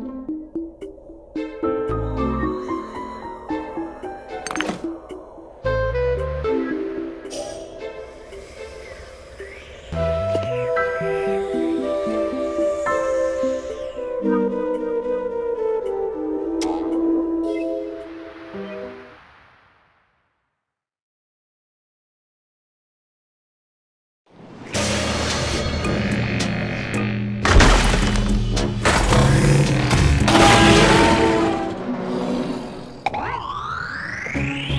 Yeah. Bye.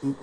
Thank